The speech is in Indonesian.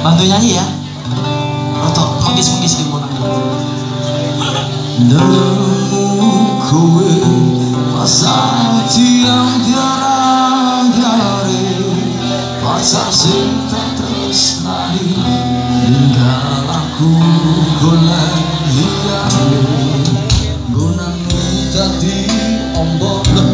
bantu nyanyi ya. Atau mengis mengis di mana gunang liyane gunang dadi ombok.